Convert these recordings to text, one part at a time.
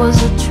was a truth.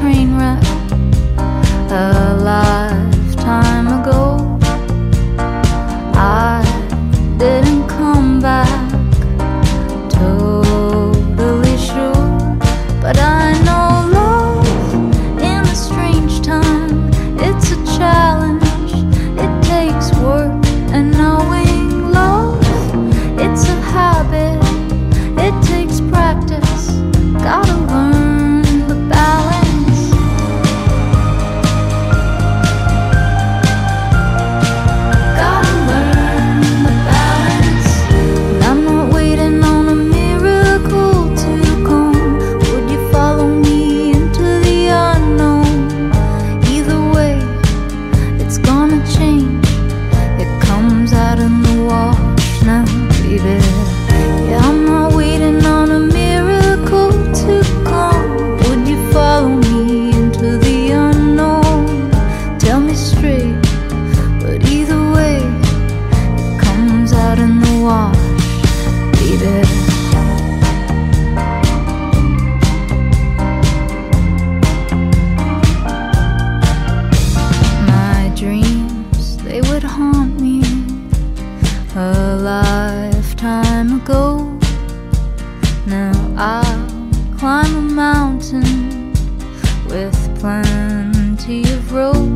a lifetime ago. Now I climb a mountain with plenty of rope.